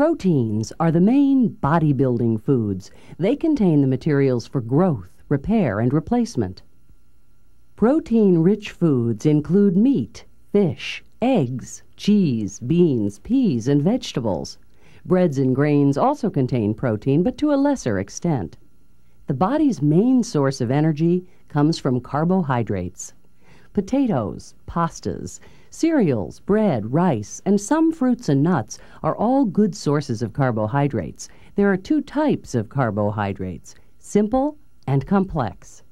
Proteins are the main bodybuilding foods. They contain the materials for growth, repair, and replacement. Protein rich foods include meat, fish, eggs, cheese, beans, peas, and vegetables. Breads and grains also contain protein, but to a lesser extent. The body's main source of energy comes from carbohydrates. Potatoes, pastas, cereals, bread, rice, and some fruits and nuts are all good sources of carbohydrates. There are two types of carbohydrates simple and complex.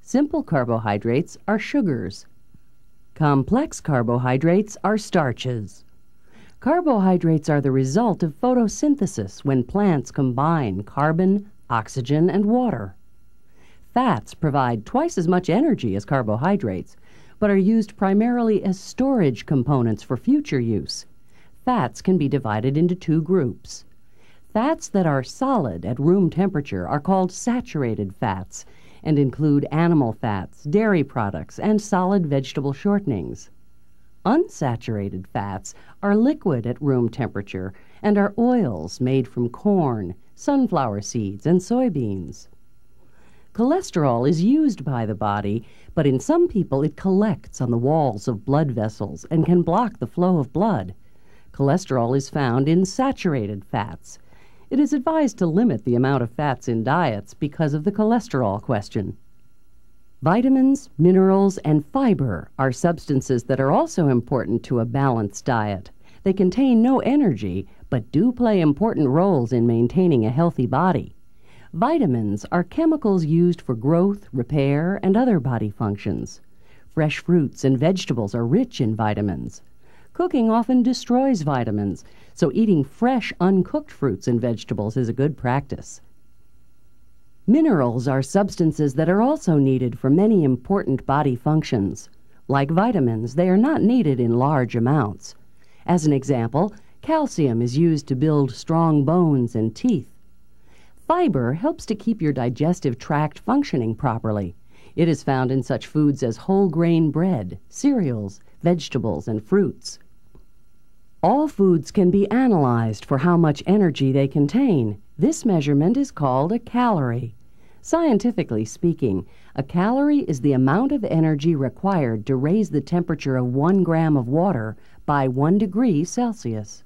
Simple carbohydrates are sugars. Complex carbohydrates are starches. Carbohydrates are the result of photosynthesis when plants combine carbon, oxygen, and water. Fats provide twice as much energy as carbohydrates, but are used primarily as storage components for future use. Fats can be divided into two groups. Fats that are solid at room temperature are called saturated fats and include animal fats, dairy products, and solid vegetable shortenings. Unsaturated fats are liquid at room temperature and are oils made from corn, sunflower seeds, and soybeans. Cholesterol is used by the body, but in some people it collects on the walls of blood vessels and can block the flow of blood. Cholesterol is found in saturated fats. It is advised to limit the amount of fats in diets because of the cholesterol question. Vitamins, minerals, and fiber are substances that are also important to a balanced diet. They contain no energy, but do play important roles in maintaining a healthy body. Vitamins are chemicals used for growth, repair, and other body functions. Fresh fruits and vegetables are rich in vitamins. Cooking often destroys vitamins, so eating fresh, uncooked fruits and vegetables is a good practice. Minerals are substances that are also needed for many important body functions. Like vitamins, they are not needed in large amounts. As an example, calcium is used to build strong bones and teeth. Fiber helps to keep your digestive tract functioning properly. It is found in such foods as whole grain bread, cereals, vegetables, and fruits. All foods can be analyzed for how much energy they contain. This measurement is called a calorie. Scientifically speaking, a calorie is the amount of energy required to raise the temperature of one gram of water by one degree Celsius.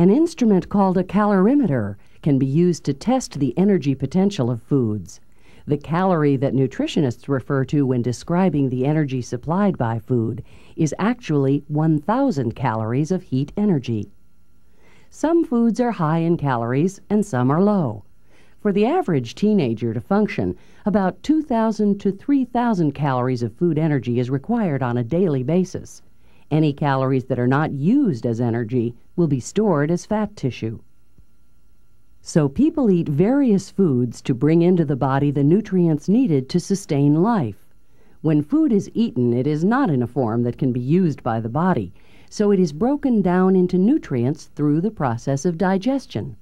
An instrument called a calorimeter can be used to test the energy potential of foods. The calorie that nutritionists refer to when describing the energy supplied by food is actually 1,000 calories of heat energy. Some foods are high in calories and some are low. For the average teenager to function, about 2,000 to 3,000 calories of food energy is required on a daily basis. Any calories that are not used as energy will be stored as fat tissue. So people eat various foods to bring into the body the nutrients needed to sustain life. When food is eaten, it is not in a form that can be used by the body, so it is broken down into nutrients through the process of digestion.